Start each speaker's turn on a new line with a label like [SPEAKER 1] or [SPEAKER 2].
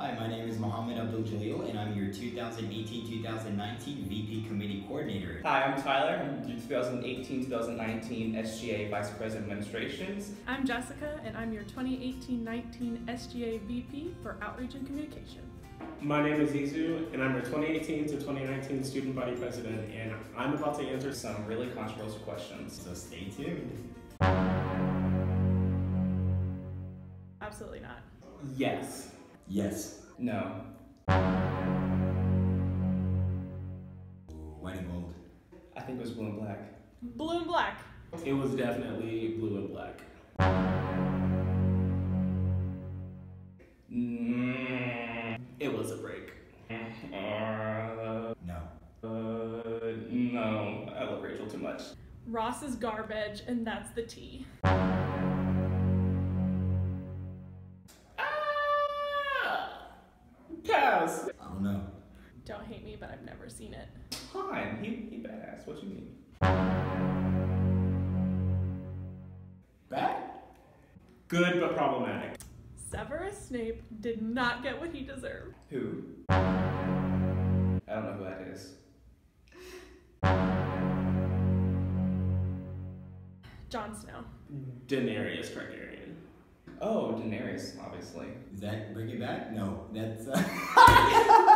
[SPEAKER 1] Hi, my name is Mohamed AbdelGilil, and I'm your 2018-2019 VP Committee Coordinator.
[SPEAKER 2] Hi, I'm Tyler. I'm your 2018-2019 SGA Vice President Administrations.
[SPEAKER 3] I'm Jessica, and I'm your 2018-19 SGA VP for Outreach and Communication.
[SPEAKER 4] My name is Izuh, and I'm your 2018 to 2019 Student Body President, and I'm about to answer
[SPEAKER 2] Some really controversial questions.
[SPEAKER 1] So stay tuned.
[SPEAKER 3] Absolutely not.
[SPEAKER 4] yes.
[SPEAKER 1] Yes.
[SPEAKER 2] No.
[SPEAKER 1] White and gold.
[SPEAKER 2] I think it was blue and black.
[SPEAKER 3] Blue and black.
[SPEAKER 4] It was definitely blue and black.
[SPEAKER 2] Mm,
[SPEAKER 4] It was a break.
[SPEAKER 2] uh,
[SPEAKER 1] No.
[SPEAKER 2] uh, no. I love Rachel too much.
[SPEAKER 3] Ross is garbage, and that's the T.
[SPEAKER 4] Pass.
[SPEAKER 1] I don't know.
[SPEAKER 3] Don't hate me, but I've never seen it.
[SPEAKER 2] Fine. He, he badass. What you mean?
[SPEAKER 1] Bad?
[SPEAKER 4] Good but problematic.
[SPEAKER 3] Severus Snape did not get what he deserved.
[SPEAKER 2] Who? I don't know who that is.
[SPEAKER 3] Jon Snow.
[SPEAKER 4] Daenerys Targaryen.
[SPEAKER 2] Oh, Daenerys, obviously.
[SPEAKER 1] That bring it back? No. That's. Uh...